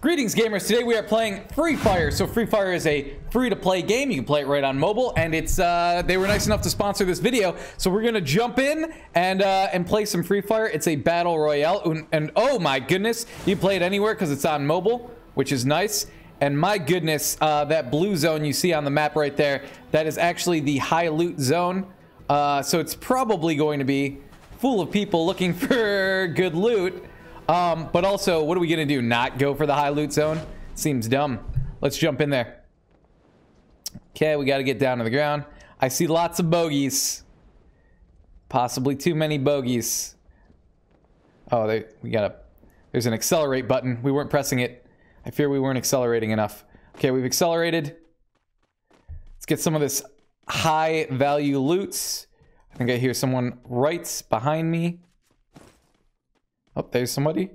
Greetings gamers, today we are playing Free Fire. So Free Fire is a free to play game. You can play it right on mobile and it's uh, they were nice enough to sponsor this video. So we're gonna jump in and uh, and play some Free Fire. It's a battle royale and, and oh my goodness, you play it anywhere because it's on mobile, which is nice. And my goodness, uh, that blue zone you see on the map right there, that is actually the high loot zone. Uh, so it's probably going to be full of people looking for good loot. Um, but also, what are we going to do? Not go for the high loot zone? Seems dumb. Let's jump in there. Okay, we got to get down to the ground. I see lots of bogeys. Possibly too many bogeys. Oh, they, we got a... There's an accelerate button. We weren't pressing it. I fear we weren't accelerating enough. Okay, we've accelerated. Let's get some of this high value loots. I think I hear someone right behind me. Oh, there's somebody.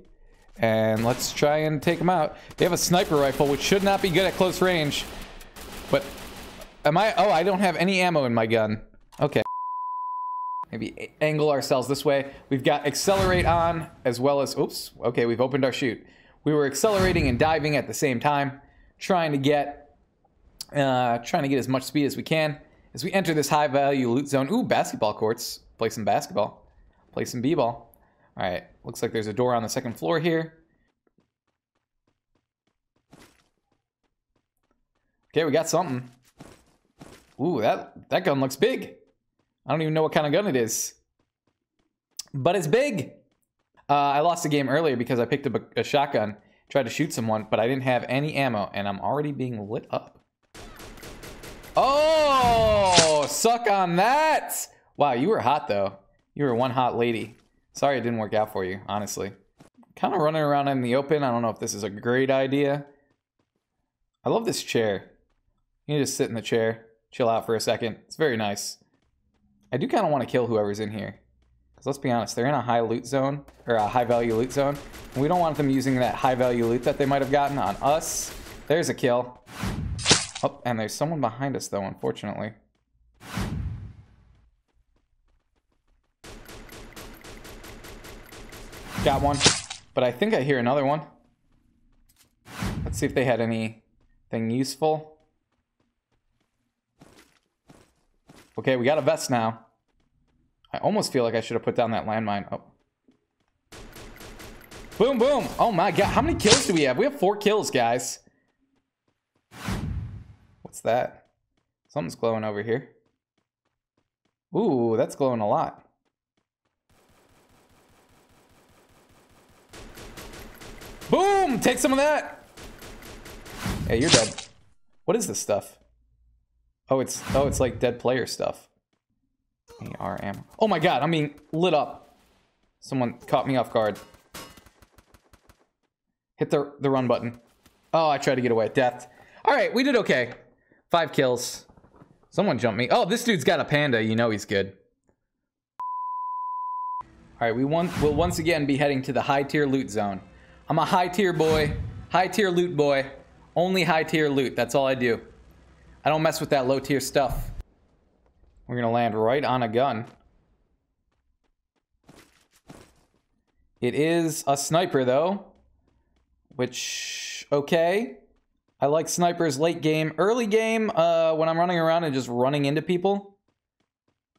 And let's try and take them out. They have a sniper rifle, which should not be good at close range. But am I? Oh, I don't have any ammo in my gun. Okay. Maybe angle ourselves this way. We've got accelerate on as well as, oops. Okay, we've opened our chute. We were accelerating and diving at the same time, trying to get, uh, trying to get as much speed as we can as we enter this high value loot zone. Ooh, basketball courts. Play some basketball. Play some b-ball. All right, looks like there's a door on the second floor here. Okay, we got something. Ooh, that, that gun looks big. I don't even know what kind of gun it is. But it's big. Uh, I lost the game earlier because I picked up a, a shotgun, tried to shoot someone, but I didn't have any ammo, and I'm already being lit up. Oh, suck on that. Wow, you were hot, though. You were one hot lady. Sorry it didn't work out for you, honestly. Kind of running around in the open. I don't know if this is a great idea. I love this chair. You just sit in the chair, chill out for a second. It's very nice. I do kind of want to kill whoever's in here. Because let's be honest, they're in a high loot zone, or a high value loot zone. And we don't want them using that high value loot that they might have gotten on us. There's a kill. Oh, and there's someone behind us though, unfortunately. Got one. But I think I hear another one. Let's see if they had anything useful. Okay, we got a vest now. I almost feel like I should have put down that landmine. Oh. Boom, boom. Oh my god. How many kills do we have? We have four kills, guys. What's that? Something's glowing over here. Ooh, that's glowing a lot. Boom! Take some of that! Hey, you're dead. What is this stuff? Oh, it's oh, it's like dead player stuff. AR ammo. Oh my god, I'm being lit up. Someone caught me off guard. Hit the, the run button. Oh, I tried to get away. Death. All right, we did okay. Five kills. Someone jumped me. Oh, this dude's got a panda. You know he's good. All right, we want will once again be heading to the high tier loot zone. I'm a high tier boy, high tier loot boy. Only high tier loot. That's all I do. I don't mess with that low tier stuff. We're gonna land right on a gun. It is a sniper though, which, okay. I like snipers late game. Early game, uh, when I'm running around and just running into people,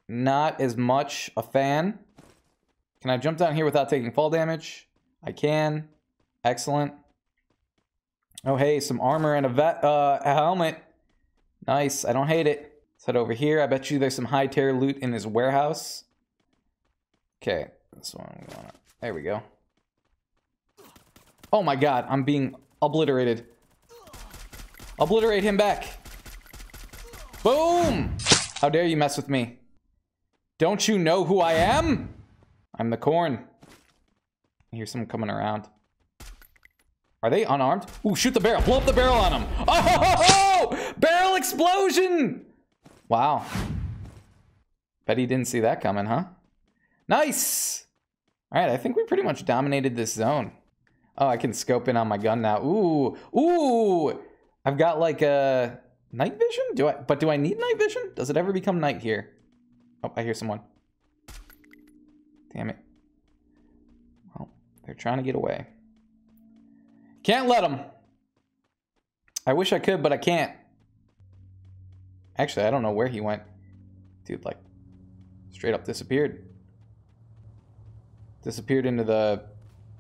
not as much a fan. Can I jump down here without taking fall damage? I can. Excellent. Oh, hey, some armor and a, vet, uh, a helmet. Nice. I don't hate it. Let's head over here. I bet you there's some high tier loot in his warehouse. Okay. This one. There we go. Oh my god. I'm being obliterated. Obliterate him back. Boom! How dare you mess with me? Don't you know who I am? I'm the corn. I hear someone coming around. Are they unarmed? Ooh, shoot the barrel. Blow up the barrel on them. Oh, barrel explosion. Wow. Bet he didn't see that coming, huh? Nice. All right, I think we pretty much dominated this zone. Oh, I can scope in on my gun now. Ooh, ooh. I've got like a night vision. Do I? But do I need night vision? Does it ever become night here? Oh, I hear someone. Damn it. Well, they're trying to get away. Can't let them. I wish I could, but I can't. Actually, I don't know where he went. Dude, like, straight up disappeared. Disappeared into the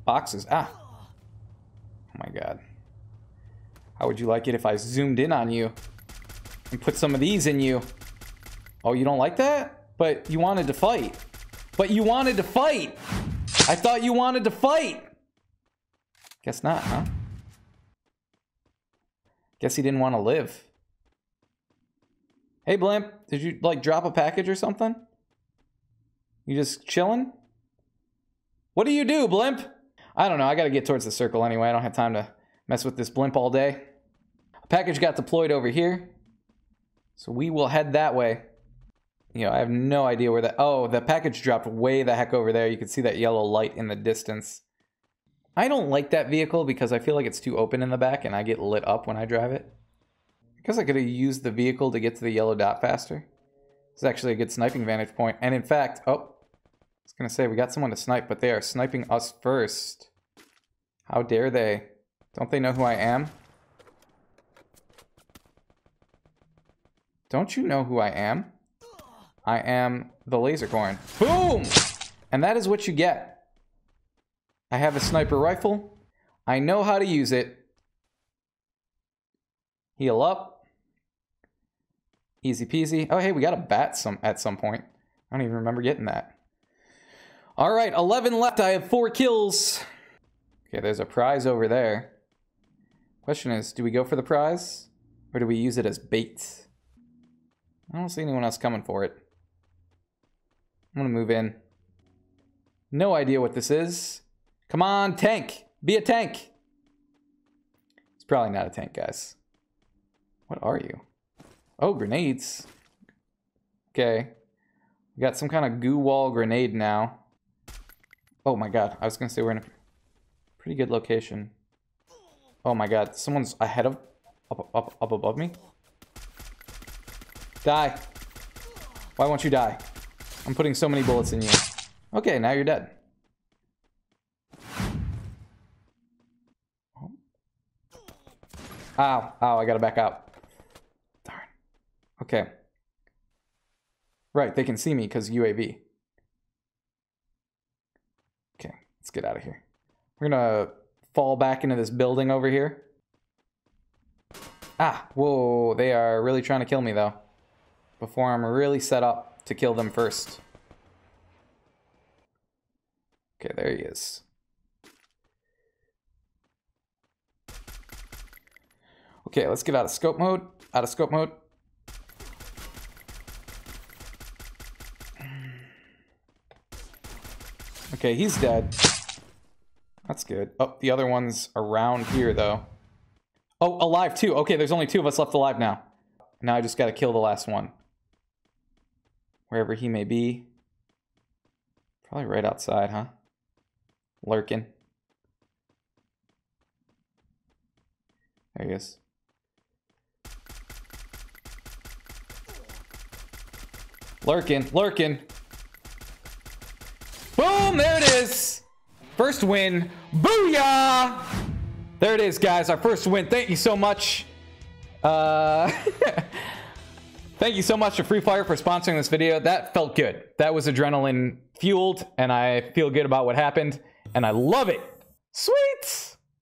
boxes. Ah. Oh my god. How would you like it if I zoomed in on you and put some of these in you? Oh, you don't like that? But you wanted to fight. But you wanted to fight. I thought you wanted to fight. Guess not, huh? Guess he didn't want to live. Hey, Blimp, did you, like, drop a package or something? You just chilling? What do you do, Blimp? I don't know. I got to get towards the circle anyway. I don't have time to mess with this Blimp all day. A package got deployed over here. So we will head that way. You know, I have no idea where that... Oh, the package dropped way the heck over there. You can see that yellow light in the distance. I don't like that vehicle because I feel like it's too open in the back and I get lit up when I drive it. I guess I could have used the vehicle to get to the yellow dot faster. It's actually a good sniping vantage point. And in fact, oh, I was going to say we got someone to snipe, but they are sniping us first. How dare they? Don't they know who I am? Don't you know who I am? I am the Lasercorn. Boom! And that is what you get. I have a sniper rifle. I know how to use it. Heal up. Easy peasy. Oh, hey, we got a bat some at some point. I don't even remember getting that. All right, 11 left. I have four kills. Okay, there's a prize over there. Question is, do we go for the prize? Or do we use it as bait? I don't see anyone else coming for it. I'm gonna move in. No idea what this is. Come on, tank. Be a tank. It's probably not a tank, guys. What are you? Oh, grenades. Okay. We got some kind of goo wall grenade now. Oh my god. I was going to say we're in a pretty good location. Oh my god. Someone's ahead of... Up, up, up above me? Die. Why won't you die? I'm putting so many bullets in you. Okay, now you're dead. Ow, ow, I gotta back out. Darn. Okay. Right, they can see me because UAV. Okay, let's get out of here. We're gonna fall back into this building over here. Ah, whoa, they are really trying to kill me though. Before I'm really set up to kill them first. Okay, there he is. Okay, let's get out of scope mode. Out of scope mode. Okay, he's dead. That's good. Oh, the other one's around here, though. Oh, alive, too. Okay, there's only two of us left alive now. Now I just gotta kill the last one. Wherever he may be. Probably right outside, huh? Lurking. There he is. Lurking, lurking. Boom, there it is. First win. Booyah! There it is, guys. Our first win. Thank you so much. Uh, thank you so much to Free Fire for sponsoring this video. That felt good. That was adrenaline fueled, and I feel good about what happened, and I love it. Sweet!